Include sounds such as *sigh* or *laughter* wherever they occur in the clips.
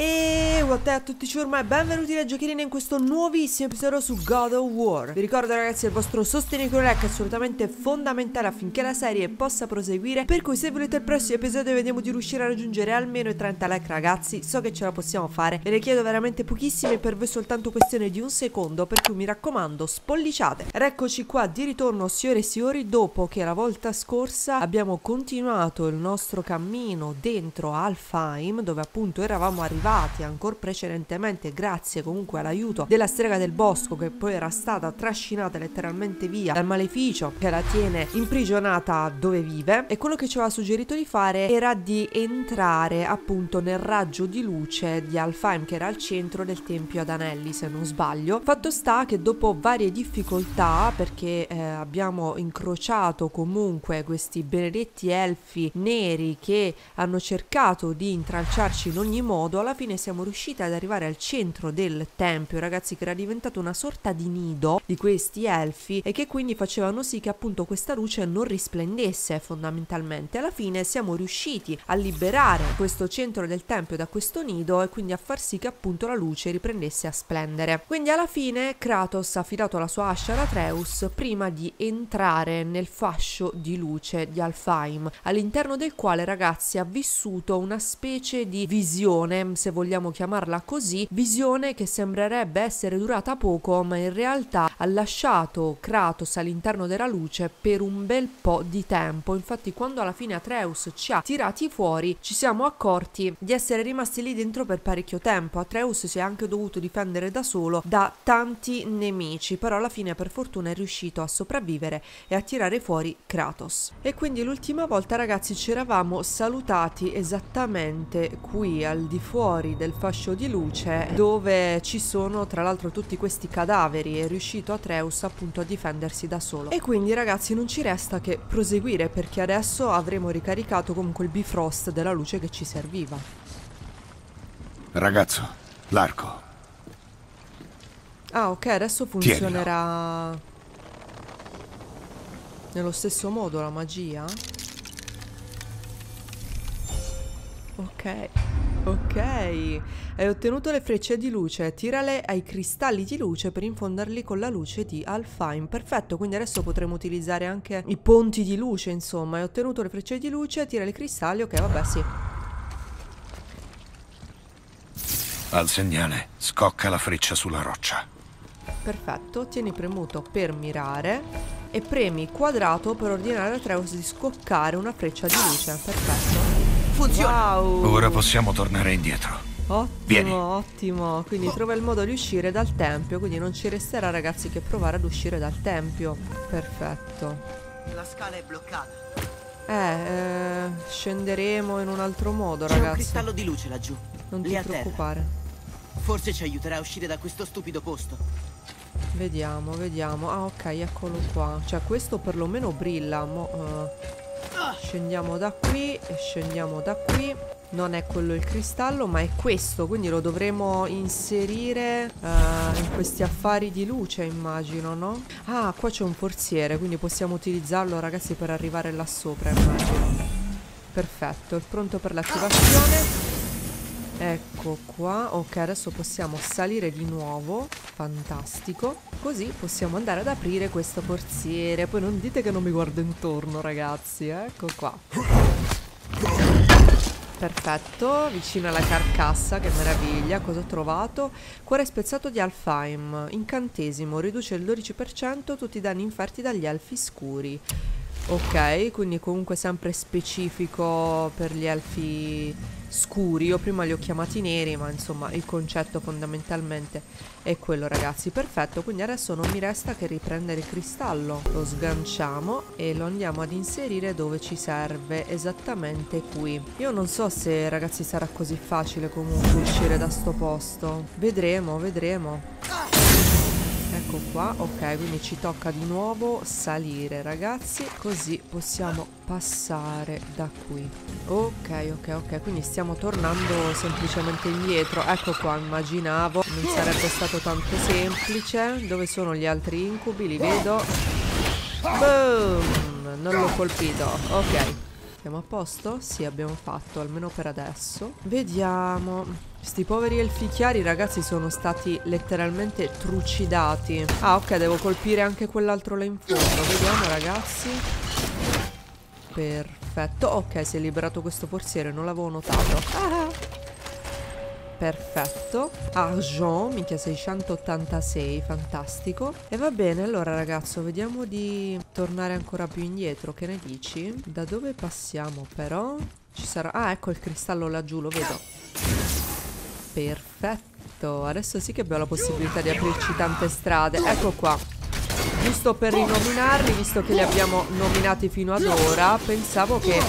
E what a tutti ciurma e benvenuti da Giochirina in questo nuovissimo episodio su God of War. Vi ricordo ragazzi il vostro sostenitore è assolutamente fondamentale affinché la serie possa proseguire. Per cui se volete il prossimo episodio vediamo di riuscire a raggiungere almeno i 30 like ragazzi. So che ce la possiamo fare, ve ne chiedo veramente pochissime per voi soltanto questione di un secondo Per cui mi raccomando spolliciate. Eccoci qua di ritorno signore e signori dopo che la volta scorsa abbiamo continuato il nostro cammino dentro Alfheim Dove appunto eravamo arrivati arrivati ancora precedentemente grazie comunque all'aiuto della strega del bosco che poi era stata trascinata letteralmente via dal maleficio che la tiene imprigionata dove vive. E quello che ci aveva suggerito di fare era di entrare appunto nel raggio di luce di Alfheim che era al centro del tempio ad Anelli se non sbaglio. Fatto sta che dopo varie difficoltà perché eh, abbiamo incrociato comunque questi benedetti elfi neri che hanno cercato di intralciarci in ogni modo alla fine siamo riusciti ad arrivare al centro del tempio, ragazzi, che era diventato una sorta di nido di questi elfi e che quindi facevano sì che appunto questa luce non risplendesse fondamentalmente. Alla fine siamo riusciti a liberare questo centro del tempio da questo nido e quindi a far sì che appunto la luce riprendesse a splendere. Quindi alla fine Kratos ha affidato la sua ascia ad Atreus prima di entrare nel fascio di luce di Alfheim, all'interno del quale ragazzi ha vissuto una specie di visione se vogliamo chiamarla così, visione che sembrerebbe essere durata poco, ma in realtà ha lasciato Kratos all'interno della luce per un bel po' di tempo. Infatti, quando alla fine Atreus ci ha tirati fuori, ci siamo accorti di essere rimasti lì dentro per parecchio tempo. Atreus si è anche dovuto difendere da solo da tanti nemici, però alla fine per fortuna è riuscito a sopravvivere e a tirare fuori Kratos. E quindi l'ultima volta, ragazzi, ci eravamo salutati esattamente qui al di fuori del fascio di luce dove ci sono tra l'altro tutti questi cadaveri è riuscito Atreus appunto a difendersi da solo. E quindi ragazzi non ci resta che proseguire perché adesso avremo ricaricato comunque il bifrost della luce che ci serviva. Ragazzo l'arco. Ah ok adesso funzionerà Tienilo. nello stesso modo la magia ok Ok, hai ottenuto le frecce di luce, tirale ai cristalli di luce per infonderli con la luce di Alfheim. Perfetto, quindi adesso potremo utilizzare anche i ponti di luce, insomma. Hai ottenuto le frecce di luce, tira i cristalli, ok, vabbè, sì. Al segnale, scocca la freccia sulla roccia. Perfetto, tieni premuto per mirare e premi quadrato per ordinare a Atreus di scoccare una freccia di luce. Perfetto. Funziona. Wow. Ora possiamo tornare indietro. Ottimo, Vieni. ottimo. Quindi trova il modo di uscire dal tempio. Quindi non ci resterà, ragazzi, che provare ad uscire dal tempio. Perfetto. La scala è bloccata. Eh, eh scenderemo in un altro modo, ragazzi. C'è un cristallo di luce laggiù. Non ti preoccupare. Forse ci aiuterà a uscire da questo stupido posto. Vediamo, vediamo. Ah, ok, eccolo qua. Cioè, questo perlomeno brilla. Mo, uh Scendiamo da qui e scendiamo da qui. Non è quello il cristallo, ma è questo, quindi lo dovremo inserire uh, in questi affari di luce, immagino, no? Ah, qua c'è un forziere, quindi possiamo utilizzarlo, ragazzi, per arrivare là sopra, immagino. Perfetto, è pronto per l'attivazione. Ecco qua, ok adesso possiamo salire di nuovo, fantastico Così possiamo andare ad aprire questo forziere Poi non dite che non mi guardo intorno ragazzi, ecco qua. Perfetto, vicino alla carcassa, che meraviglia, cosa ho trovato? Cuore spezzato di Alfheim, incantesimo, riduce il 12% tutti i danni inferti dagli elfi scuri. Ok, quindi comunque sempre specifico per gli elfi scuri. Io prima li ho chiamati neri, ma insomma il concetto fondamentalmente è quello, ragazzi. Perfetto, quindi adesso non mi resta che riprendere il cristallo. Lo sganciamo e lo andiamo ad inserire dove ci serve, esattamente qui. Io non so se, ragazzi, sarà così facile comunque uscire da sto posto. Vedremo, vedremo. Ecco qua, ok, quindi ci tocca di nuovo salire ragazzi, così possiamo passare da qui. Ok, ok, ok, quindi stiamo tornando semplicemente indietro. Ecco qua, immaginavo, non sarebbe stato tanto semplice. Dove sono gli altri incubi? Li vedo. Boom! Non l'ho colpito, ok. Siamo a posto? Sì, abbiamo fatto, almeno per adesso. Vediamo. Sti poveri elfi chiari, ragazzi, sono stati letteralmente trucidati. Ah, ok, devo colpire anche quell'altro là in fondo. Vediamo, ragazzi. Perfetto. Ok, si è liberato questo forziere, non l'avevo notato. Ah. Perfetto Argent, minchia 686, fantastico E va bene, allora ragazzo, vediamo di tornare ancora più indietro Che ne dici? Da dove passiamo però? Ci sarà... Ah, ecco il cristallo laggiù, lo vedo Perfetto. Adesso sì che abbiamo la possibilità di aprirci tante strade. Ecco qua. Giusto per rinominarli, visto che li abbiamo nominati fino ad ora Pensavo che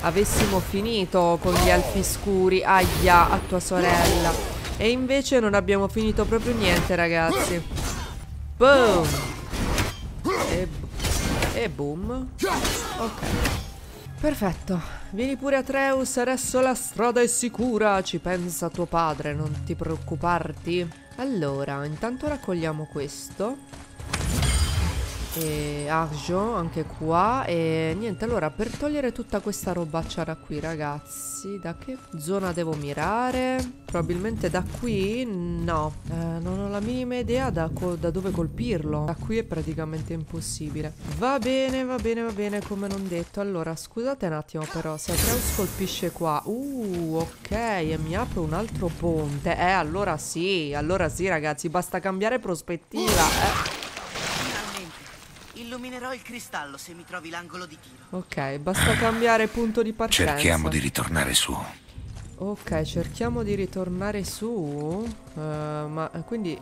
avessimo finito con gli elfi scuri. Aia, a tua sorella. E invece non abbiamo finito proprio niente ragazzi. Boom. E, e boom. Ok Perfetto. Vieni pure Atreus Adesso la strada è sicura. Ci pensa tuo padre Non ti preoccuparti. Allora Intanto raccogliamo questo e Arjo anche qua. E niente allora per togliere tutta questa robaccia da qui ragazzi da che zona devo mirare? Probabilmente da qui? No. Eh, non ho la minima idea da, da, dove colpirlo. Da qui è praticamente impossibile. Va bene va bene va bene come non detto. Allora scusate un attimo però se Atreus colpisce qua uh ok e mi apre un altro ponte. Eh allora sì allora sì ragazzi basta cambiare prospettiva eh Illuminerò il cristallo se mi trovi l'angolo di tiro. Ok, basta cambiare punto di partenza. Cerchiamo di ritornare su. Ok, cerchiamo di ritornare su. Uh, ma quindi...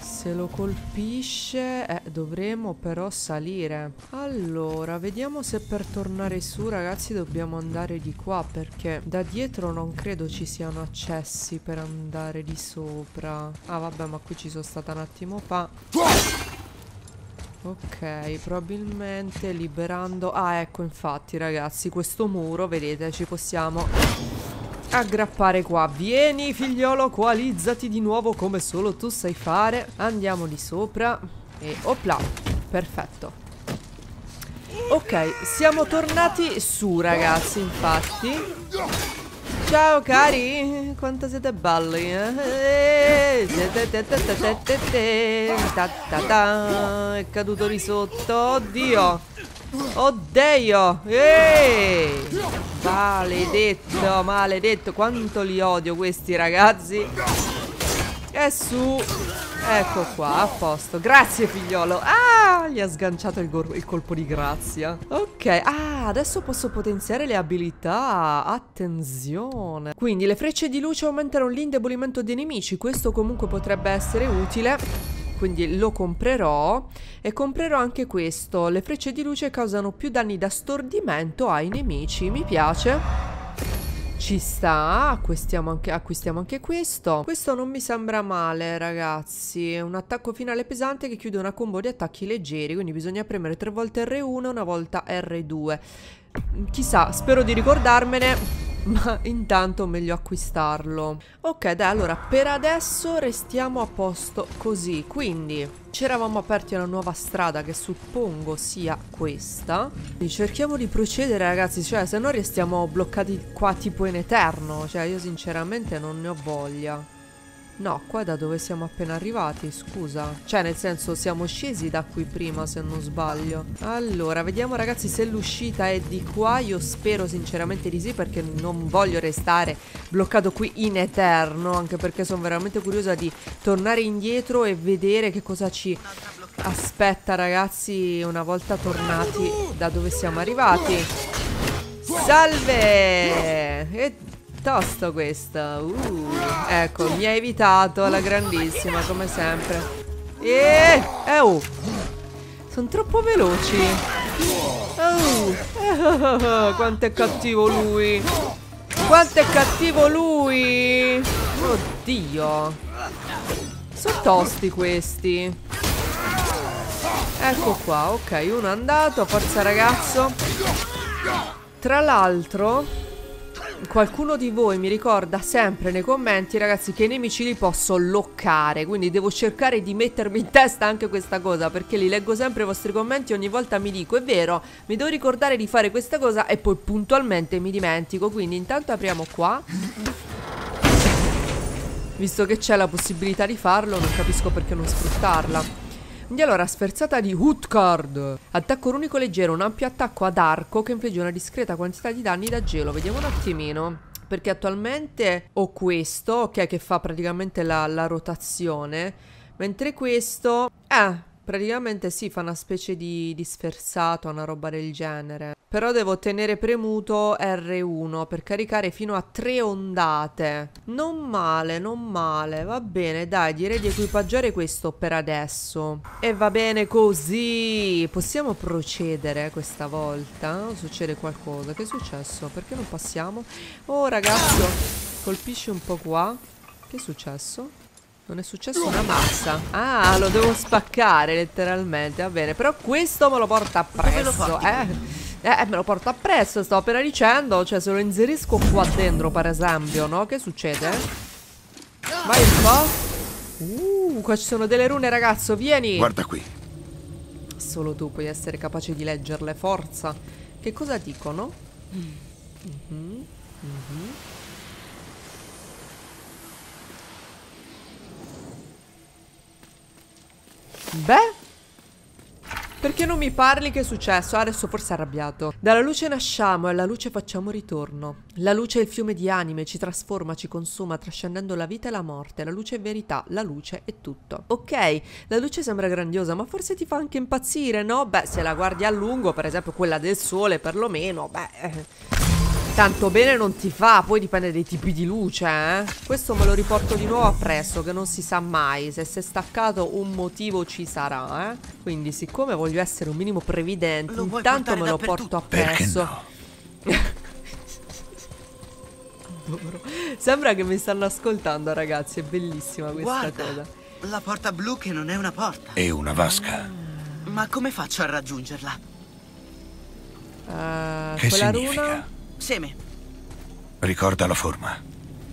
Se lo colpisce eh, dovremo però salire Allora vediamo se per tornare su ragazzi dobbiamo andare di qua Perché da dietro non credo ci siano accessi per andare di sopra Ah vabbè ma qui ci sono stata un attimo fa Ok, probabilmente liberando... Ah, ecco, infatti, ragazzi, questo muro, vedete, ci possiamo aggrappare qua. Vieni, figliolo, coalizzati di nuovo come solo tu sai fare. Andiamo di sopra e... Opla, perfetto. Ok, siamo tornati su, ragazzi, infatti. Ciao cari, quanto siete belli eh? È caduto di sotto. Oddio. Oddio. Eeeh Maledetto, maledetto. Quanto li odio questi ragazzi. E su Ecco qua, a posto. Grazie figliolo. Ah, gli ha sganciato il, il, colpo di grazia. Ok, ah, adesso posso potenziare le abilità. Attenzione. Quindi le frecce di luce aumentano l'indebolimento dei nemici. Questo comunque potrebbe essere utile. Quindi lo comprerò. E comprerò anche questo. Le frecce di luce causano più danni da stordimento ai nemici. Mi piace. Ci sta, acquistiamo anche, acquistiamo anche questo. Questo non mi sembra male ragazzi. Un attacco finale pesante che chiude una combo di attacchi leggeri Quindi bisogna premere tre volte R1 e una volta R2 Chissà, spero di ricordarmene ma intanto meglio acquistarlo. Ok dai allora per adesso restiamo a posto così. Quindi ci eravamo aperti una nuova strada che suppongo sia questa. Quindi cerchiamo di procedere ragazzi. Cioè se no restiamo bloccati qua tipo in eterno. Cioè io sinceramente non ne ho voglia No, qua da dove siamo appena arrivati, scusa. Cioè, nel senso, siamo scesi da qui prima, se non sbaglio. Allora, vediamo ragazzi se l'uscita è di qua. Io spero sinceramente di sì, perché non voglio restare bloccato qui in eterno. Anche perché sono veramente curiosa di tornare indietro e vedere che cosa ci aspetta, ragazzi, una volta tornati da dove siamo arrivati. Salve! E Tosto questa. Uh, ecco, mi ha evitato la grandissima, come sempre. E... Eh, oh. Sono troppo veloci. Oh. *laughs* Quanto è cattivo lui. Quanto è cattivo lui. Oddio. Sono tosti questi. Ecco qua, ok, uno è andato, forza ragazzo. Tra l'altro qualcuno di voi mi ricorda sempre nei commenti, ragazzi, che i nemici li posso loccare. Quindi devo cercare di mettermi in testa anche questa cosa. Perché li leggo sempre i vostri commenti ogni volta mi dico, è vero, mi devo ricordare di fare questa cosa e poi puntualmente mi dimentico. Quindi intanto apriamo qua. Visto che c'è la possibilità di farlo, non capisco perché non sfruttarla. Quindi allora, sferzata di Hootcard. Attacco unico leggero, un ampio attacco ad arco che infligge una discreta quantità di danni da gelo. Vediamo un attimino. Perché attualmente ho questo, ok, che fa praticamente la, la rotazione. Mentre questo... Eh, praticamente sì, fa una specie di, di sferzato, una roba del genere. Però devo tenere premuto R1 per caricare fino a tre ondate. Non male, non male. Va bene, dai, direi di equipaggiare questo per adesso. E va bene così. Possiamo procedere questa volta? Succede qualcosa? Che è successo? Perché non passiamo? Oh, ragazzo, colpisci un po' qua. Che è successo? Non è successo una massa. Ah, lo devo spaccare letteralmente. Va bene, però questo me lo porta appresso. Eh. Eh, me lo porto appresso, stavo appena dicendo. Cioè, se lo inserisco qua dentro, per esempio, no? Che succede? Vai un po'. Uh, qua ci sono delle rune, ragazzo. Vieni. Guarda qui. Solo tu puoi essere capace di leggerle. Forza. Che cosa dicono? Mm -hmm. Mm -hmm. Beh perché non mi parli che è successo? Adesso forse è arrabbiato. Dalla luce nasciamo e alla luce facciamo ritorno. La luce è il fiume di anime, ci trasforma, ci consuma, trascendendo la vita e la morte. La luce è verità, la luce è tutto. Ok, la luce sembra grandiosa, ma forse ti fa anche impazzire, no? Beh, se la guardi a lungo, per esempio quella del sole, perlomeno, beh... Tanto bene non ti fa, poi dipende dai tipi di luce, eh. Questo me lo riporto di nuovo appresso, che non si sa mai. Se si è staccato un motivo ci sarà, eh. Quindi siccome voglio essere un minimo previdente, lo intanto me lo porto appresso. No? *laughs* Sembra che mi stanno ascoltando, ragazzi. È bellissima questa Guarda, cosa. La porta blu che non è una porta. È una vasca. Ma come faccio a raggiungerla? Uh, che quella significa? runa Seme. Ricorda la forma.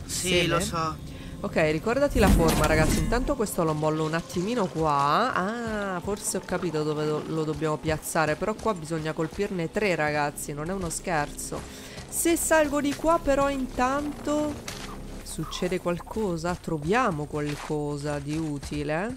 Sì, Seme? lo so. Ok, ricordati la forma, ragazzi. Intanto questo lo mollo un attimino qua. Ah, forse ho capito dove do lo dobbiamo piazzare. Però qua bisogna colpirne tre, ragazzi. Non è uno scherzo. Se salgo di qua, però, intanto... Succede qualcosa? Troviamo qualcosa di utile?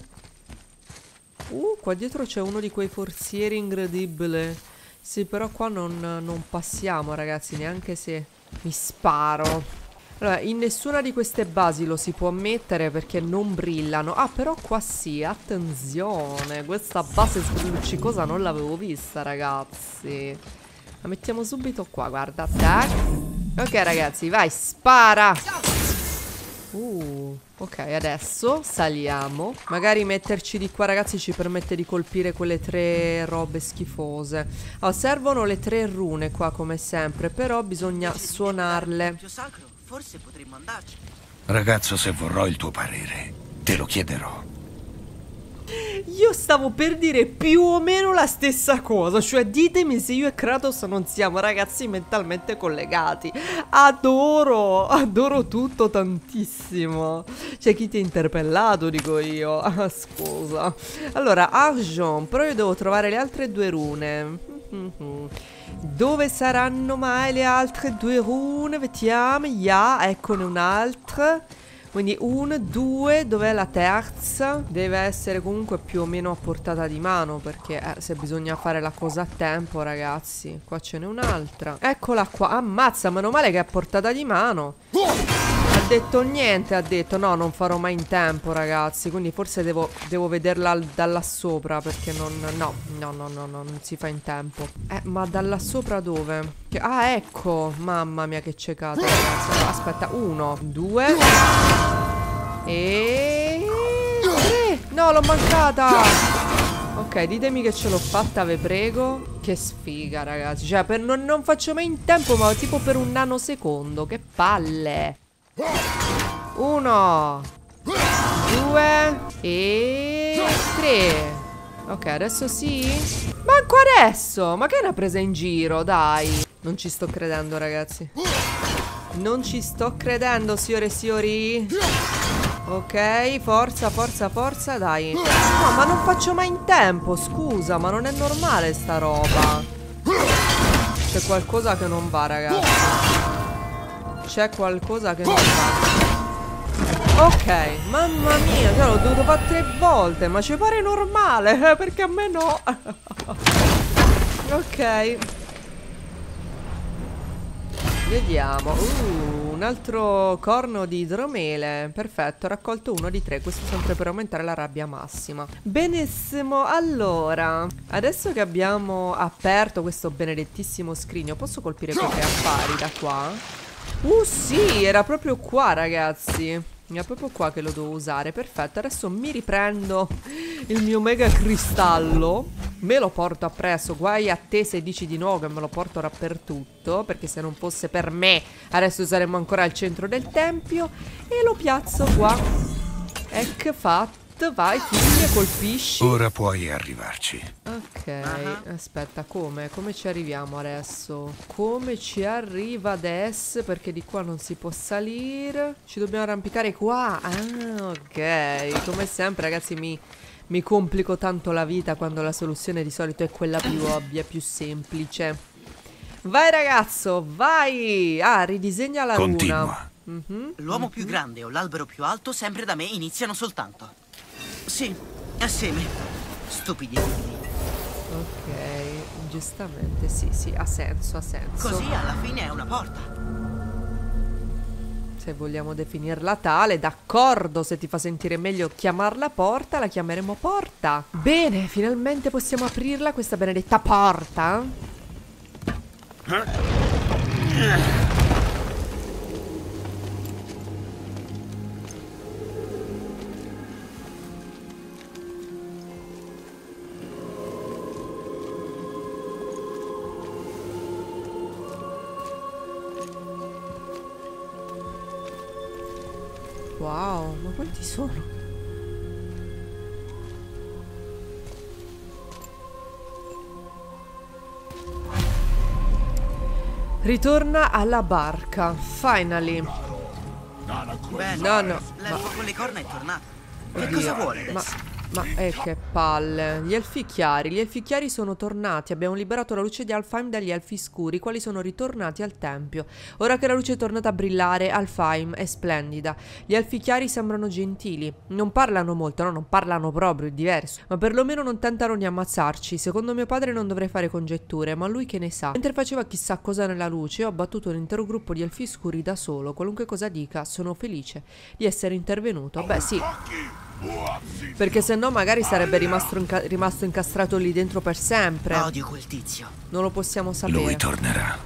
Uh, qua dietro c'è uno di quei forzieri incredibile. Sì, però qua non, non passiamo, ragazzi, neanche se mi sparo. Allora, in nessuna di queste basi lo si può mettere perché non brillano. Ah, però qua sì, attenzione. Questa base sbruccicosa non l'avevo vista, ragazzi. La mettiamo subito qua, guarda. Tac. Ok, ragazzi, vai, spara. Uh, ok, adesso saliamo. Magari metterci di qua, ragazzi, ci permette di colpire quelle tre robe schifose. Allora, servono le tre rune qua, come sempre, però bisogna suonarle. Forse potremmo andarci. Ragazzo, se vorrò il tuo parere, te lo chiederò. Io stavo per dire più o meno la stessa cosa, cioè ditemi se io e Kratos non siamo ragazzi mentalmente collegati. Adoro, adoro tutto tantissimo. C'è chi ti ha interpellato, dico io. *laughs* Ah, scusa. Allora, Argent, però io devo trovare le altre due rune. Dove saranno mai le altre due rune? Vediamo. Ya, eccone un'altra. Quindi 1, 2, dov'è la terza? Deve essere comunque più o meno a portata di mano perché eh, se bisogna fare la cosa a tempo ragazzi Qua ce n'è un'altra Eccola qua, ammazza, meno male che è a portata di mano detto niente, ha detto no, non farò mai in tempo ragazzi Quindi forse devo, devo vederla da là sopra perché non... No, no, no, no, no, non si fa in tempo Eh, ma da là sopra dove? Che, ah, ecco, mamma mia che cecata ragazzi Aspetta, uno, due e... Tre! No, l'ho mancata! Ok, ditemi che ce l'ho fatta, ve prego. Che sfiga, ragazzi. Cioè, per, non, non, faccio mai in tempo, ma tipo per un nanosecondo. Che palle. Uno. Due. E... Tre. Ok, adesso sì. Manco adesso. Ma che è una presa in giro, dai. Non ci sto credendo, ragazzi. Non ci sto credendo, signore e signori. Ok, forza, forza, forza, dai. No, ma non faccio mai in tempo, scusa, ma non è normale sta roba. C'è qualcosa che non va, ragazzi. C'è qualcosa che non va. Ok, mamma mia, cioè l'ho dovuto fare tre volte, ma ci pare normale, *laughs* perché a me no. *laughs* ok. Vediamo. Uh, un altro corno di idromele. Perfetto, ho raccolto uno di tre. Questo sempre per aumentare la rabbia massima. Benissimo, allora. Adesso che abbiamo aperto questo benedettissimo scrigno, posso colpire quei affari da qua? Uh, sì, era proprio qua, ragazzi. È proprio qua che lo devo usare. Perfetto, adesso mi riprendo il mio mega cristallo. Me lo porto appresso. Guai a te se dici di no che me lo porto dappertutto. Perché se non fosse per me, adesso saremmo ancora al centro del tempio. E lo piazzo qua. Ecco fatto. Vai, figlia, colpisci. Ora puoi arrivarci. Ok, Ah. aspetta, come? Come ci arriviamo adesso? Come ci arriva adesso? Perché di qua non si può salire. Ci dobbiamo arrampicare qua. Ah, ok. Come sempre, ragazzi, mi, mi complico tanto la vita quando la soluzione di solito è quella più *coughs* ovvia, più semplice. Vai, ragazzo, vai! Ah, ridisegna la Continua. luna. Mhm. L'uomo più grande o l'albero più alto sempre da me iniziano soltanto. Sì, assieme. Stupidi. Ok, giustamente, sì, sì, ha senso, ha senso. Così alla fine è una porta. Se vogliamo definirla tale, d'accordo, se ti fa sentire meglio chiamarla porta, la chiameremo porta. Bene, finalmente possiamo aprirla questa benedetta porta. Ma sono? Ritorna alla barca, finally. Bene. No, no, L'elfo con le corna è tornato. Che cosa vuole Ma, adesso? ma eh, che palle. Gli elfi chiari. Gli elfi chiari sono tornati. Abbiamo liberato la luce di Alfheim dagli elfi scuri, i quali sono ritornati al tempio. Ora che la luce è tornata a brillare, Alfheim è splendida. Gli elfi chiari sembrano gentili. Non parlano molto, no, non parlano proprio, è diverso. Ma perlomeno non tentano di ammazzarci. Secondo mio padre non dovrei fare congetture, ma lui che ne sa. Mentre faceva chissà cosa nella luce, ho abbattuto un intero gruppo di elfi scuri da solo. Qualunque cosa dica, sono felice di essere intervenuto. Beh, sì. Perché se no magari sarebbe rimasto, inca- rimasto incastrato lì dentro per sempre. Odio quel tizio. Non lo possiamo sapere. Lui tornerà.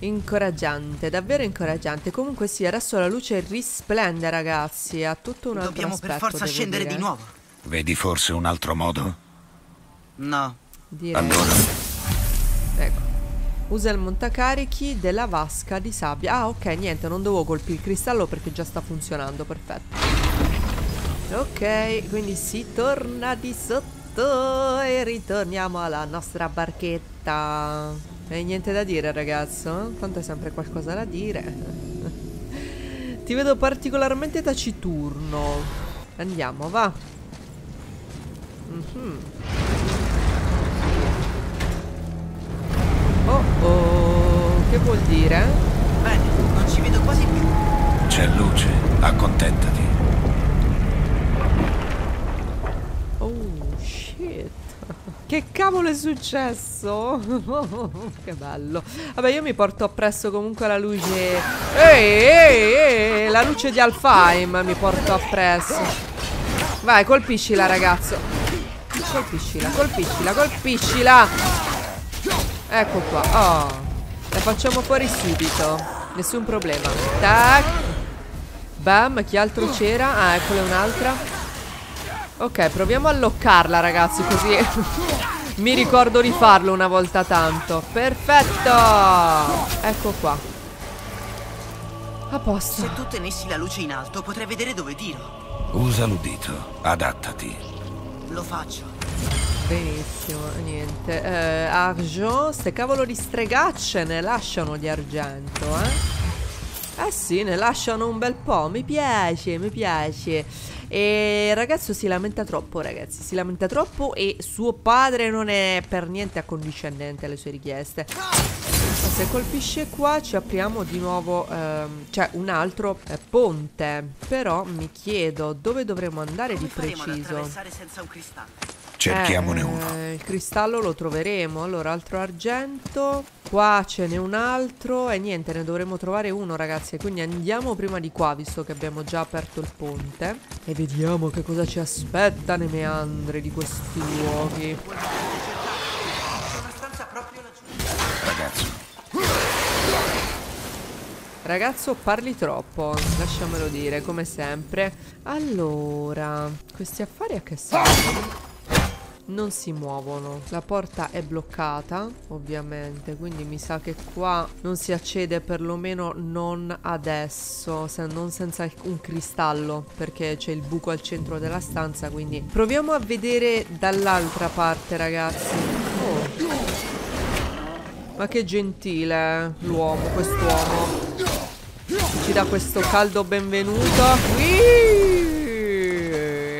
Incoraggiante, davvero incoraggiante. Comunque sì, adesso la luce risplende, ragazzi. Ha tutto un altro Dobbiamo per forza scendere dire. di nuovo. Vedi forse un altro modo? No. Direi. Allora, Ecco. Usa il montacarichi della vasca di sabbia. Ah, ok, niente, non devo colpire il cristallo perché già sta funzionando, perfetto. Ok, quindi si torna di sotto e ritorniamo alla nostra barchetta. E niente da dire, ragazzo. Tanto è sempre qualcosa da dire. *laughs* Ti vedo particolarmente taciturno. Andiamo, va. Mhm. Oh oh, che vuol dire? Bene, non ci vedo quasi più. c'è luce. Accontentati. Oh shit. Che cavolo è successo? *laughs* che bello. Vabbè, io mi porto appresso comunque la luce. Ehi, ehi, ehi, la luce di Alfheim mi porto appresso. Vai, colpiscila, ragazzo. Colpiscila, colpiscila, colpiscila. Ecco qua. Oh. La facciamo fuori subito. Nessun problema. Tac. Bam, chi altro c'era? Ah, eccola un'altra. Ok, proviamo a loccarla, ragazzi, così *laughs* mi ricordo di farlo una volta tanto. Perfetto! Ecco qua. A posto. Se tu tenessi la luce in alto, potrei vedere dove tiro. Usa l'udito. Adattati. Lo faccio. Benissimo, niente. Eh, argent, ste cavolo di stregacce ne lasciano di argento, eh? Eh sì, ne lasciano un bel po'. Mi piace, mi piace. E il ragazzo si lamenta troppo, ragazzi. Si lamenta troppo e suo padre non è per niente accondiscendente alle sue richieste. Se colpisce qua ci apriamo di nuovo, ehm, cioè un altro eh, ponte. Però mi chiedo dove dovremmo andare Come di preciso. senza un cristallo? Cerchiamone Eh, uno. Il cristallo lo troveremo. Allora, altro argento. Qua ce n'è un altro. E niente, ne dovremo trovare uno, ragazzi. Quindi andiamo prima di qua, visto che abbiamo già aperto il ponte. E vediamo che cosa ci aspetta nei meandri di questi luoghi. Ragazzo, Ragazzo, parli troppo. Lasciamelo dire, come sempre. Allora, questi affari a che servono? Non si muovono. La porta è bloccata, ovviamente. Quindi mi sa che qua non si accede, perlomeno non adesso. Se non senza un cristallo. Perché c'è il buco al centro della stanza. Quindi proviamo a vedere dall'altra parte, ragazzi. Oh. Ma che gentile l'uomo, quest'uomo. Ci dà questo caldo benvenuto. Whee!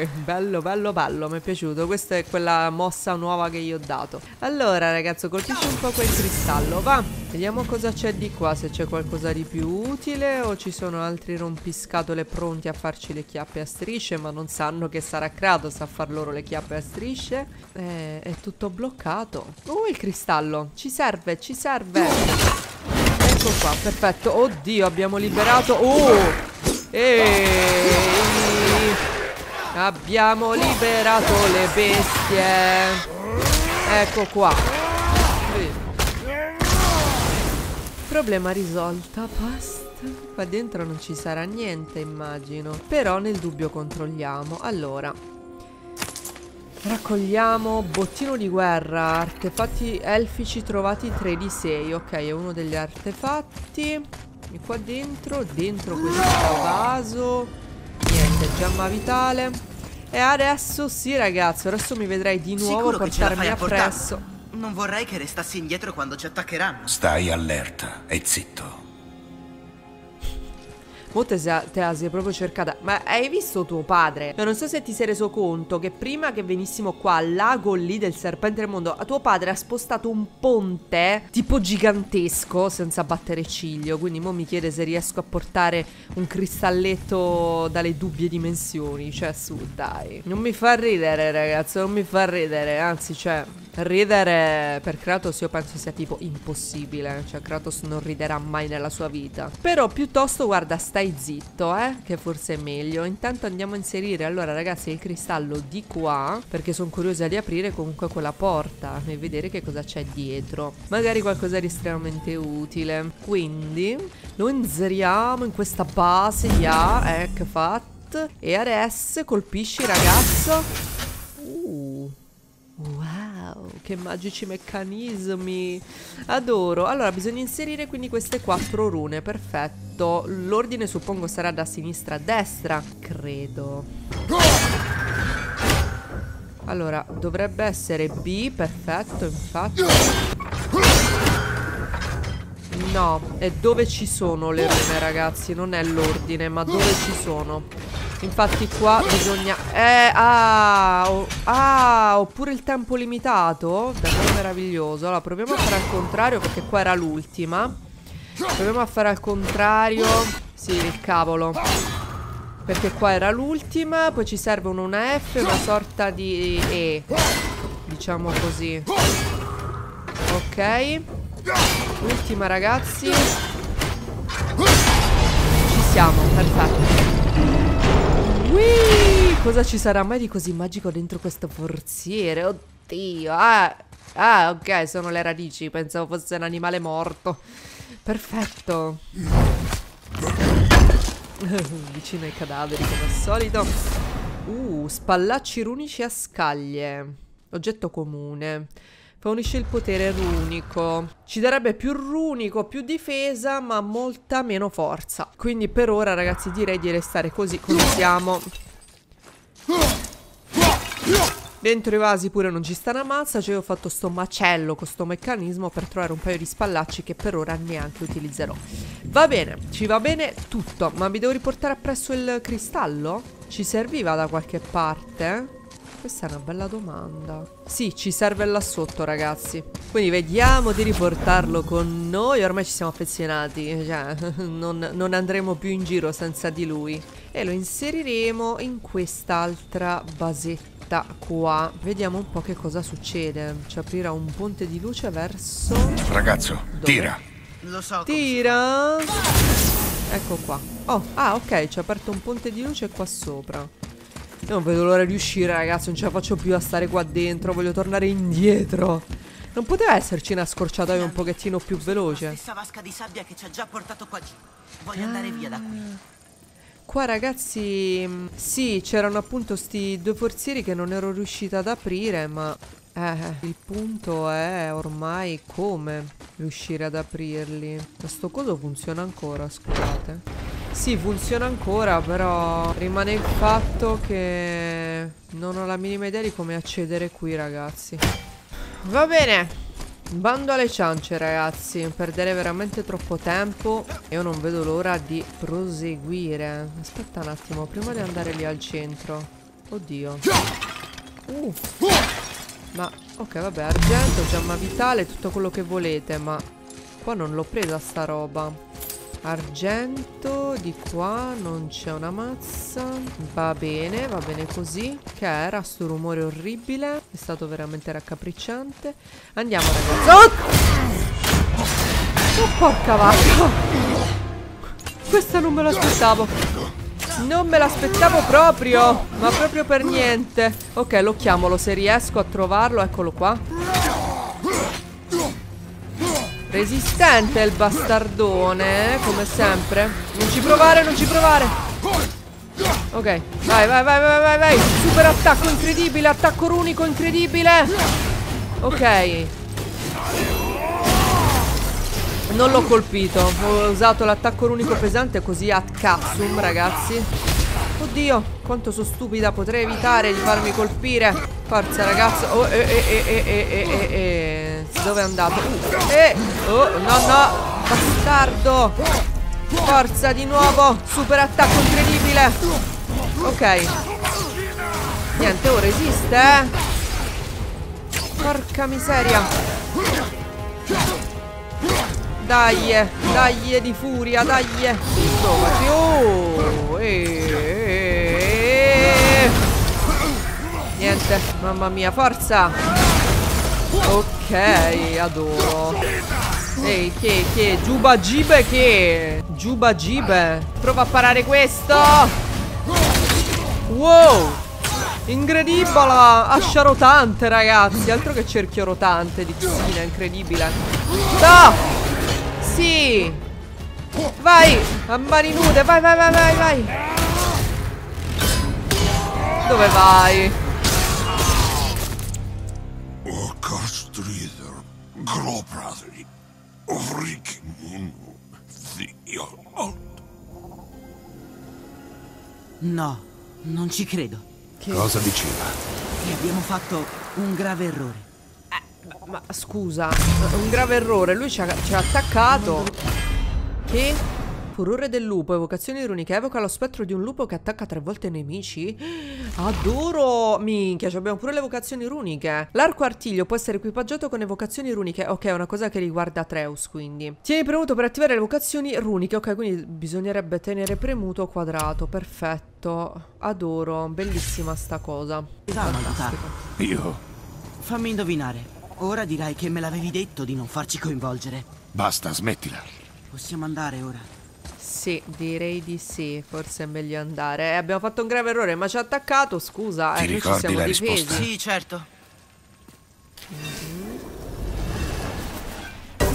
Bello, bello, bello, mi è piaciuto. Questa è quella mossa nuova che gli ho dato. Allora, ragazzo, colpisci un po' quel cristallo, va. Vediamo cosa c'è di qua, se c'è qualcosa di più utile o ci sono altri rompiscatole pronti a farci le chiappe a strisce, ma non sanno che sarà Kratos a far loro le chiappe a strisce. Eh, è tutto bloccato. Oh, il cristallo. Ci serve, ci serve. Ecco qua, perfetto. Oddio, abbiamo liberato. Oh! Ehi! Abbiamo liberato le bestie. Ecco qua. Problema risolta, basta. Qua dentro non ci sarà niente, immagino. Però nel dubbio controlliamo. Allora, Raccogliamo bottino di guerra, artefatti elfici trovati 3 di 6. Ok, è uno degli artefatti. E qua dentro, dentro questo vaso. Niente, gemma vitale. E adesso sì ragazzi, adesso mi vedrai di nuovo Sicuro portarmi appresso. Non vorrei che restassi indietro quando ci attaccheranno. stai allerta e zitto. Mo te, se- te la sei proprio cercata. Ma hai visto tuo padre? Io non so se ti sei reso conto che prima che venissimo qua al lago lì del serpente del mondo, tuo padre ha spostato un ponte tipo gigantesco senza battere ciglio. Quindi mo mi chiede se riesco a portare un cristalletto dalle dubbie dimensioni. Cioè, su, dai. Non mi fa ridere, ragazzo. Non mi fa ridere. Anzi, cioè. Ridere per Kratos io penso sia tipo impossibile, cioè Kratos non riderà mai nella sua vita. Però piuttosto guarda, stai zitto, eh, che forse è meglio. Intanto andiamo a inserire allora ragazzi il cristallo di qua, perché sono curiosa di aprire comunque quella porta e vedere che cosa c'è dietro. Magari qualcosa di estremamente utile. Quindi lo inseriamo in questa base, ya, ecco fatto. E adesso colpisci ragazzo. Uh. Wow, che magici meccanismi. Adoro. Allora, bisogna inserire quindi queste quattro rune. Perfetto. L'ordine suppongo sarà da sinistra a destra, credo. Allora, dovrebbe essere B, perfetto, infatti. No, è dove ci sono le rune, ragazzi, non è l'ordine, ma dove ci sono. Infatti qua bisogna... Eh, ah, oh, ah, oppure il tempo limitato. Davvero meraviglioso. Allora, proviamo a fare al contrario perché qua era l'ultima. Proviamo a fare al contrario. Sì, il cavolo. Perché qua era l'ultima, poi ci serve un una F una sorta di E. Diciamo così. Ok. Ultima ragazzi. Ci siamo, perfetto. Whee! Cosa ci sarà mai di così magico dentro questo forziere? Oddio. Ah, ah, ok, sono le radici. Pensavo fosse un animale morto. Perfetto. *laughs* Vicino ai cadaveri, come al solito. Uh, spallacci runici a scaglie. Oggetto comune. Faunisce il potere runico. Ci darebbe più runico, più difesa, ma molta meno forza. Quindi per ora, ragazzi, direi di restare così come siamo. Dentro i vasi pure non ci sta una mazza, cioè ho fatto sto macello con sto meccanismo per trovare un paio di spallacci che per ora neanche utilizzerò. Va bene, ci va bene tutto, ma mi devo riportare appresso il cristallo? Ci serviva da qualche parte? Questa è una bella domanda. Sì, ci serve là sotto, ragazzi. Quindi vediamo di riportarlo con noi. Ormai ci siamo affezionati. Cioè, *laughs* non, non andremo più in giro senza di lui. E lo inseriremo in quest'altra basetta qua. Vediamo un po' che cosa succede. Ci aprirà un ponte di luce verso... Ragazzo, Dove? tira. Lo so. Tira. Ecco qua. Oh, ah, ok, ci ha aperto un ponte di luce qua sopra. Io non vedo l'ora di uscire, ragazzi. Non ce la faccio più a stare qua dentro. Voglio tornare indietro. Non poteva esserci una scorciatoia un pochettino più La veloce. stessa vasca di sabbia che ci ha già portato qua giù. Voglio andare via da qui. Qua, ragazzi, mh, sì, c'erano appunto sti due forzieri che non ero riuscita ad aprire, ma eh, il punto è ormai come riuscire ad aprirli. Questo coso funziona ancora, scusate. Sì, funziona ancora, però rimane il fatto che non ho la minima idea di come accedere qui, ragazzi. Va bene. Bando alle ciance ragazzi, perdere veramente troppo tempo Io non vedo l'ora di proseguire Aspetta un attimo, prima di andare lì al centro Oddio uh. Ma, ok vabbè, argento, gemma vitale, tutto quello che volete Ma qua non l'ho presa sta roba. Argento, di qua non c'è una mazza. Va bene, va bene così. Che era sto rumore orribile? È stato veramente raccapricciante. Andiamo ragazzi. Oh, oh porca vacca. Questa non me l'aspettavo Non me l'aspettavo proprio Ma proprio per niente Ok, lo chiamolo se riesco a trovarlo Eccolo qua Resistente il bastardone, eh, come sempre. Non ci provare, non ci provare. Ok, vai, vai, vai, vai, vai, vai. Super attacco incredibile, attacco runico incredibile. Ok. Non l'ho colpito, ho usato l'attacco runico pesante così a cazzum, ragazzi. Oddio, quanto sono stupida, potrei evitare di farmi colpire. Forza, ragazzo. Oh, eh, eh, eh, eh, eh, eh, eh. Dove è andato? Uh, eh, oh, no, no, bastardo. Forza, di nuovo. Super attacco incredibile. Ok. Niente, ora esiste, eh. Porca miseria. Dai, dai di furia, dai. Oh, eh, eh, eh. Niente, mamma mia, forza. Ok, adoro. Ehi, che, che, Giuba Gibe che? Giuba Gibe. Prova a parare questo. Wow. Incredibile. Ascia rotante, ragazzi. Altro che cerchio rotante di Xina, incredibile. No. Sì. Vai. A mani nude. Vai, vai, vai, vai, vai. Dove vai? No, non ci credo. Cosa diceva? Che abbiamo fatto un grave errore. Ma scusa, un grave errore. Lui ci ha, ci ha attaccato. Che? Furore del lupo, evocazioni runiche. Evoca lo spettro di un lupo che attacca tre volte i nemici. *gasps* Adoro! Minchia, abbiamo pure le evocazioni runiche. L'arco artiglio può essere equipaggiato con evocazioni runiche. Ok, è una cosa che riguarda Atreus, quindi. Tieni premuto per attivare le evocazioni runiche. Ok, quindi bisognerebbe tenere premuto quadrato. Perfetto. Adoro. Bellissima sta cosa. Aiutarlo. Io? Fammi indovinare. Ora dirai che me l'avevi detto di non farci coinvolgere. Basta, smettila. Possiamo andare ora. Sì, direi di sì. Forse è meglio andare. Eh, abbiamo fatto un grave errore, ma ci ha attaccato. Scusa, Ti eh, noi ci ricordi siamo la difesi. risposta? Sì, certo.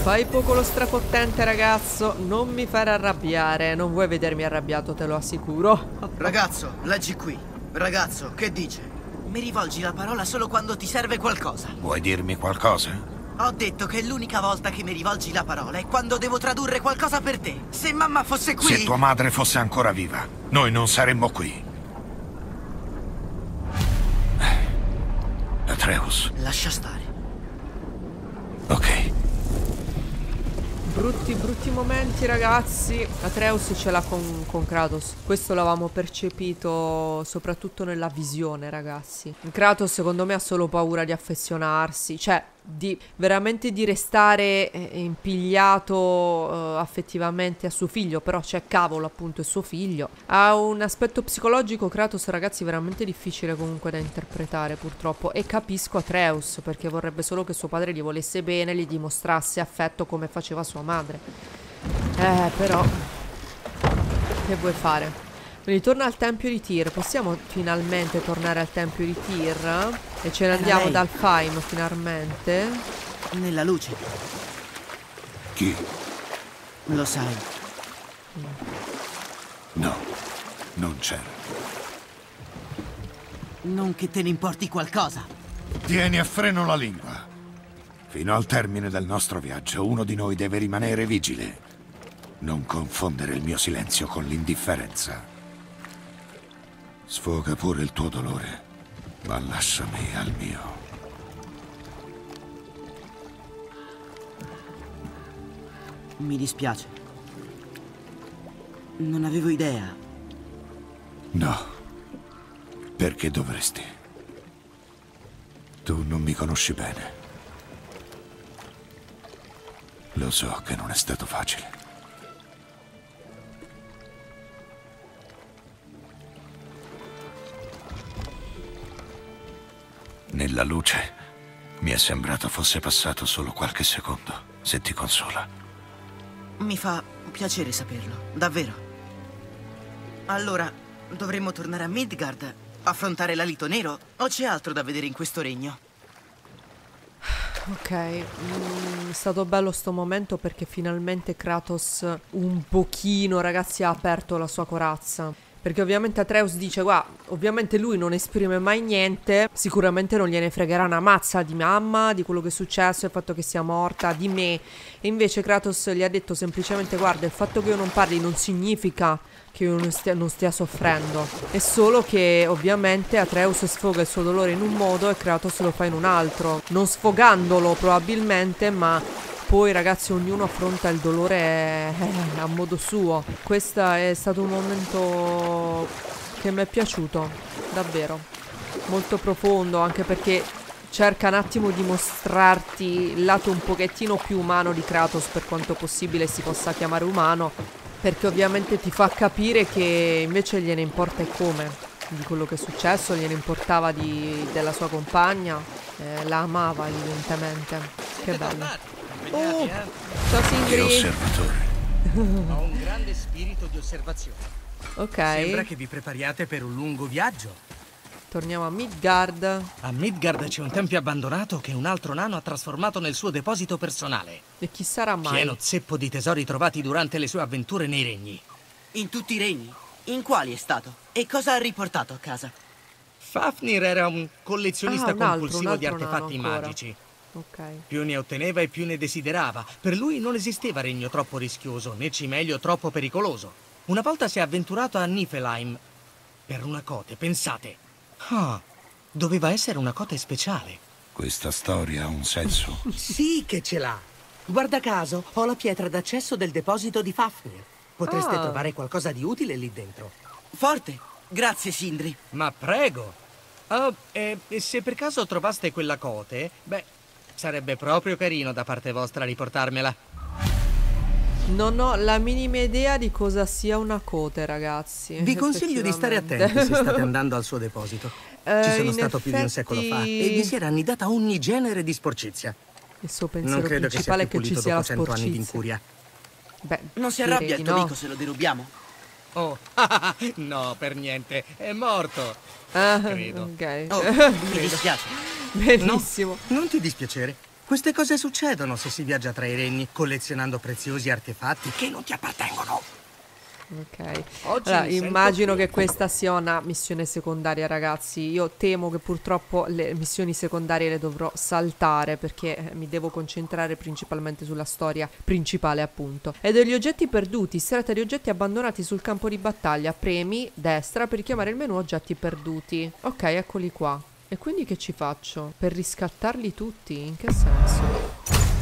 Fai poco lo strafottente, ragazzo. Non mi fare arrabbiare. Non vuoi vedermi arrabbiato, te lo assicuro. Ragazzo, leggi qui. Ragazzo, che dice? Mi rivolgi la parola solo quando ti serve qualcosa. Vuoi dirmi qualcosa? Ho detto che l'unica volta che mi rivolgi la parola è quando devo tradurre qualcosa per te. Se mamma fosse qui... Se tua madre fosse ancora viva, noi non saremmo qui. Atreus. Lascia stare. Ok. Brutti, brutti momenti, ragazzi. Atreus ce l'ha con, con Kratos. Questo l'avevamo percepito soprattutto nella visione, ragazzi. Kratos, secondo me, ha solo paura di affezionarsi. Cioè, di veramente di restare eh, impigliato eh, affettivamente a suo figlio, però c'è cavolo appunto è suo figlio. Ha un aspetto psicologico Kratos ragazzi veramente difficile comunque da interpretare purtroppo e capisco Atreus perché vorrebbe solo che suo padre gli volesse bene, gli dimostrasse affetto come faceva sua madre. Eh però che vuoi fare? Ritorna al tempio di Tyr. Possiamo finalmente tornare al tempio di Tyr? E ce ne andiamo dal Faim finalmente. Nella luce. Chi? Lo sai. No, non c'era. Non che te ne importi qualcosa. Tieni a freno la lingua. Fino al termine del nostro viaggio, uno di noi deve rimanere vigile. Non confondere il mio silenzio con l'indifferenza. Sfoga pure il tuo dolore, ma lasciami al mio. Mi dispiace. Non avevo idea. No. Perché dovresti? Tu non mi conosci bene. Lo so che non è stato facile. Nella luce mi è sembrato fosse passato solo qualche secondo, se ti consola. Mi fa piacere saperlo, davvero. Allora, dovremmo tornare a Midgard, affrontare l'alito nero, o c'è altro da vedere in questo regno? Ok, mm, è stato bello sto momento perché finalmente Kratos un pochino, ragazzi, ha aperto la sua corazza. Perché ovviamente Atreus dice, guarda, ovviamente lui non esprime mai niente, sicuramente non gliene fregherà una mazza di mamma, di quello che è successo, il fatto che sia morta, di me. E invece Kratos gli ha detto semplicemente, guarda, il fatto che io non parli non significa che io non stia, non stia soffrendo. È solo che ovviamente Atreus sfoga il suo dolore in un modo e Kratos lo fa in un altro. Non sfogandolo probabilmente, ma poi ragazzi ognuno affronta il dolore eh, a modo suo. Questo è stato un momento che mi è piaciuto, davvero. Molto profondo, anche perché cerca un attimo di mostrarti il lato un pochettino più umano di Kratos per quanto possibile si possa chiamare umano, perché ovviamente ti fa capire che invece gliene importa e come di quello che è successo, gliene importava di- della sua compagna, eh, la amava evidentemente. Che bello. Oh, ciao Che Sindri. osservatore. *laughs* Ho un grande spirito di osservazione. Ok, Sembra che vi prepariate per un lungo viaggio. torniamo a Midgard. A Midgard c'è un tempio abbandonato che un altro nano ha trasformato nel suo deposito personale. E chi sarà mai? Pieno zeppo di tesori trovati durante le sue avventure nei regni. In tutti i regni? In quali è stato? E cosa ha riportato a casa? Fafnir era un collezionista Ah, un altro, compulsivo un di artefatti nano ancora. magici. Ok. Più ne otteneva e più ne desiderava. Per lui non esisteva regno troppo rischioso, né cimelio troppo pericoloso. Una volta si è avventurato a Niflheim per una cote, pensate. Ah, doveva essere una cote speciale. Questa storia ha un senso. *laughs* Sì che ce l'ha. Guarda caso, ho la pietra d'accesso del deposito di Fafnir. Potreste Ah. trovare qualcosa di utile lì dentro. Forte! Grazie, Sindri. Ma prego. Oh, e e se per caso trovaste quella cote, beh, sarebbe proprio carino da parte vostra riportarmela. Non ho la minima idea di cosa sia una cote, ragazzi. Vi consiglio di stare attenti se state *laughs* andando al suo deposito. Eh, Ci sono stato più di un secolo fa effetti- e vi si era annidata ogni genere di sporcizia. Il suo pensiero Non credo che sia principale è più che ci pulito sia la dopo cento anni di sporcizia. incuria. Beh, Non si arrabbia il tuo no. amico se lo derubiamo? Oh, *laughs* no, per niente, è morto. Ah, Credo. ok. Oh, *laughs* mi dispiace. Benissimo. No, non ti dispiacere. Queste cose succedono se si viaggia tra i regni, collezionando preziosi artefatti che non ti appartengono. Ok. Oggi Allora, immagino qui. che questa sia una missione secondaria, ragazzi. Io temo che purtroppo le missioni secondarie le dovrò saltare perché eh, mi devo concentrare principalmente sulla storia principale, appunto. E degli oggetti perduti. Si tratta di oggetti abbandonati sul campo di battaglia. Premi destra per chiamare il menu oggetti perduti. Ok, eccoli qua. E quindi che ci faccio? Per riscattarli tutti? In che senso?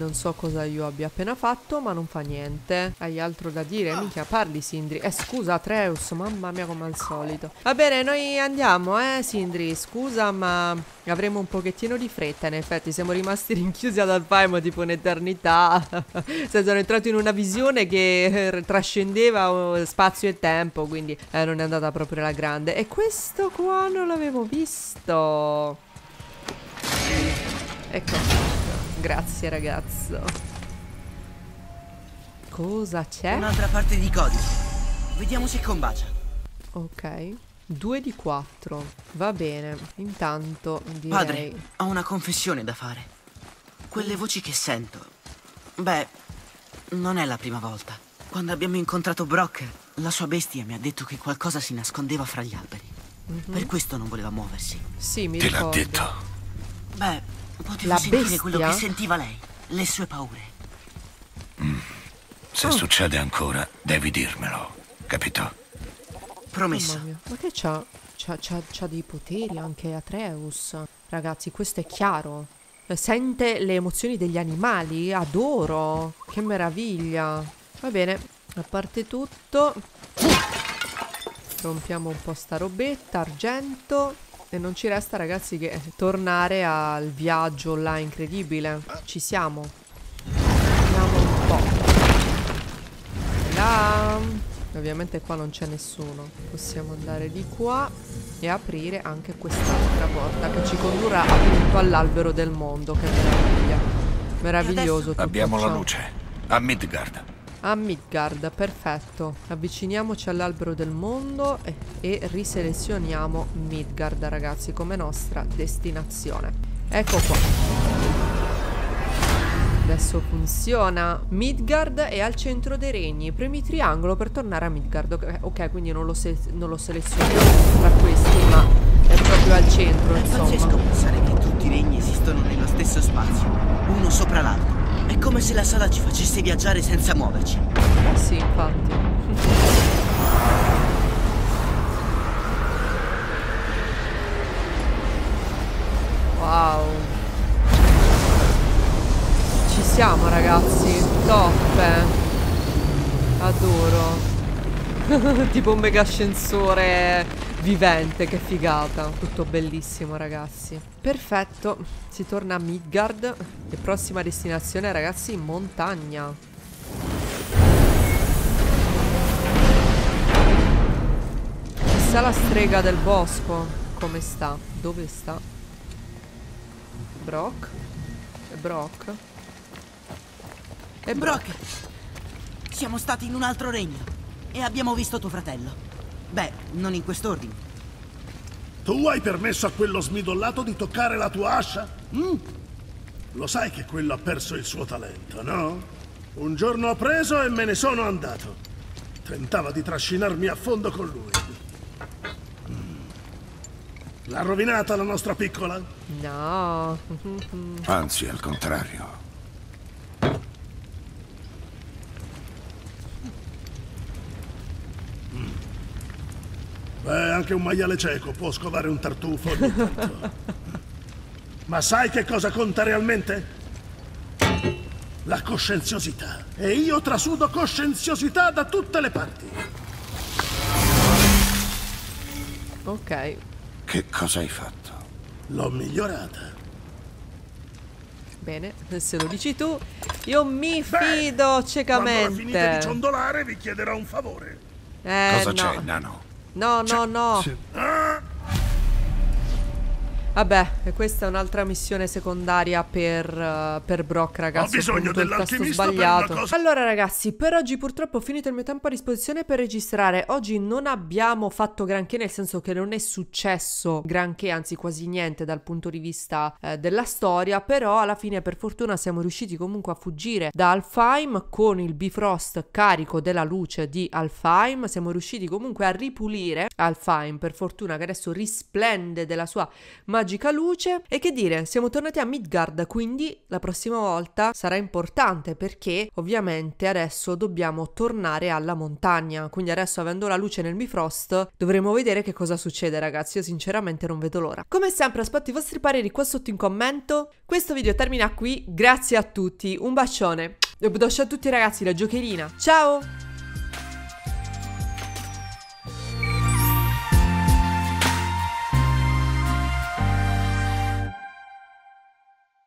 Non so cosa io abbia appena fatto, ma non fa niente. Hai altro da dire? Minchia, parli Sindri. Eh, scusa, Atreus, mamma mia come al solito. Va bene, noi andiamo, eh, Sindri. Scusa, ma avremo un pochettino di fretta, in effetti. Siamo rimasti *laughs* rinchiusi ad Alfheim tipo un'eternità. *laughs* cioè, sono entrato in una visione che eh, trascendeva uh, spazio e tempo, quindi eh, non è andata proprio la grande. E questo qua non l'avevo visto. Ecco. Grazie ragazzo. Cosa c'è? Un'altra parte di codice. Vediamo se combacia. Ok. 2 di 4. Va bene. Intanto direi... Padre, ho una confessione da fare. Quelle voci che sento... Beh, non è la prima volta. Quando abbiamo incontrato Brock, la sua bestia mi ha detto che qualcosa si nascondeva fra gli alberi. Mm -hmm. Per questo non voleva muoversi. Sì, mi Te ricordo. l'ha detto? Beh, Potevo La sentire bestia? quello che sentiva lei, le sue paure. Se Oh. succede ancora, devi dirmelo. Capito? Promesso. Mia. Ma che c'ha? C'ha, c'ha- c'ha dei poteri anche Atreus. Ragazzi, questo è chiaro. Eh, Sente le emozioni degli animali. Adoro. Che meraviglia. Va bene. A parte tutto. Rompiamo un po' sta robetta. Argento. E non ci resta, ragazzi, che tornare al viaggio là incredibile. Ci siamo. Vediamo un po'. Là. Ovviamente qua non c'è nessuno. Possiamo andare di qua e aprire anche quest'altra porta che ci condurrà appunto all'albero del mondo. Che meraviglia. Meraviglioso tutto Abbiamo la ciò. luce. A Midgard. A Midgard, perfetto. Avviciniamoci all'albero del mondo e, e riselezioniamo Midgard, ragazzi, come nostra destinazione. Ecco qua. Adesso funziona. Midgard è al centro dei regni. Premi triangolo per tornare a Midgard. Ok, ok, quindi non lo, non lo selezioniamo tra questi, ma è proprio al centro, È pazzesco insomma. pensare che tutti i regni esistono nello stesso spazio, uno sopra l'altro. È come se la sala ci facesse viaggiare senza muoverci. Sì, infatti. Wow. Ci siamo ragazzi, top. eh. Adoro. *laughs* tipo un mega ascensore vivente, che figata. Tutto bellissimo ragazzi. Perfetto, si torna a Midgard e prossima destinazione ragazzi in montagna. Chissà la strega del bosco come sta? Dove sta? Brock? È Brock? È Brock. Brock, siamo stati in un altro regno e abbiamo visto tuo fratello. Beh, non in quest'ordine. Tu hai permesso a quello smidollato di toccare la tua ascia? Mm? Lo sai che quello ha perso il suo talento, no? Un giorno ho preso e me ne sono andato. Tentava di trascinarmi a fondo con lui. Mm. L'ha rovinata la nostra piccola? No. *laughs* Anzi, al contrario. Beh, anche un maiale cieco può scovare un tartufo ogni tanto. Ma sai che cosa conta realmente? La coscienziosità. E io trasudo coscienziosità da tutte le parti. Ok. Che cosa hai fatto? L'ho migliorata. Bene, se lo dici tu, io mi Beh, fido Quando ciecamente. finite di ciondolare vi chiederò un favore. Eh, Cosa no. c'è, nano? No, no, no. Vabbè, e questa è un'altra missione secondaria per, eh, per Brock, ragazzi. Ho bisogno dell'alchimista sbagliato. Allora, ragazzi, per oggi purtroppo ho finito il mio tempo a disposizione per registrare. Oggi non abbiamo fatto granché, nel senso che non è successo granché, anzi quasi niente dal punto di vista eh, della storia. Però alla fine, per fortuna, siamo riusciti comunque a fuggire da Alfheim con il Bifrost carico della luce di Alfheim. Siamo riusciti comunque a ripulire Alfheim, per fortuna che adesso risplende della sua magica luce. E che dire, siamo tornati a Midgard, quindi la prossima volta sarà importante perché ovviamente adesso dobbiamo tornare alla montagna. Quindi adesso avendo la luce nel Bifrost dovremo vedere che cosa succede ragazzi. Io sinceramente non vedo l'ora. Come sempre aspetto i vostri pareri qua sotto in commento. Questo video termina qui, grazie a tutti, un bacione. E ciao a tutti ragazzi, la giocherina. Ciao!